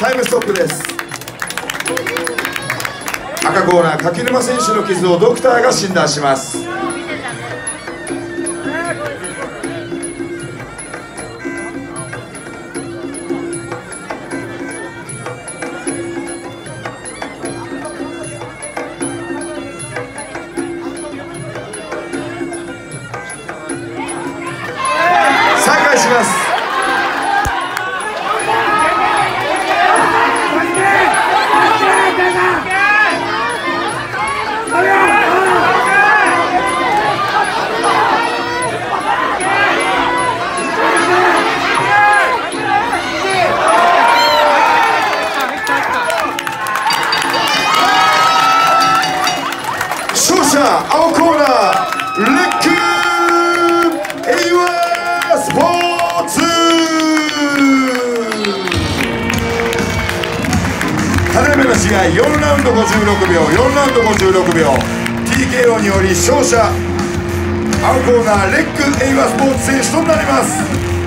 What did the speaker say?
タイムストップです。赤コーナー柿沼選手の傷をドクターが診断します。再開します。青コーナーレックエイワースポーツ。ただいまの試合4ラウンド56秒4ラウンド56秒。TKO により勝者青コーナーレックエイワスポーツ選手となります。